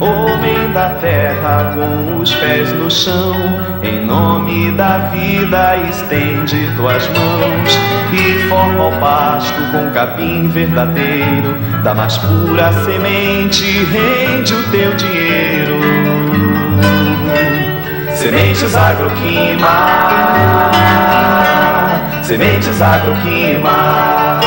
Homem da terra com os pés no chão, em nome da vida estende tuas mãos e forma o pasto com capim verdadeiro, da mais pura semente rende o teu dinheiro. Sementes agroquima, sementes agroquima.